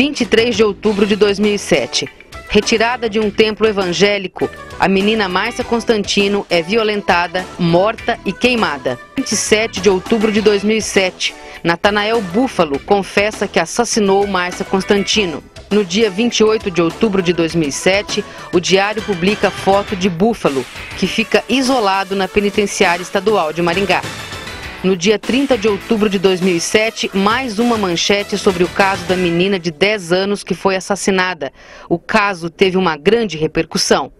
23 de outubro de 2007. Retirada de um templo evangélico, a menina Márcia Constantino é violentada, morta e queimada. 27 de outubro de 2007. Natanael Búfalo confessa que assassinou Márcia Constantino. No dia 28 de outubro de 2007, o Diário publica foto de Búfalo, que fica isolado na penitenciária estadual de Maringá. No dia 30 de outubro de 2007, mais uma manchete sobre o caso da menina de 10 anos que foi assassinada. O caso teve uma grande repercussão.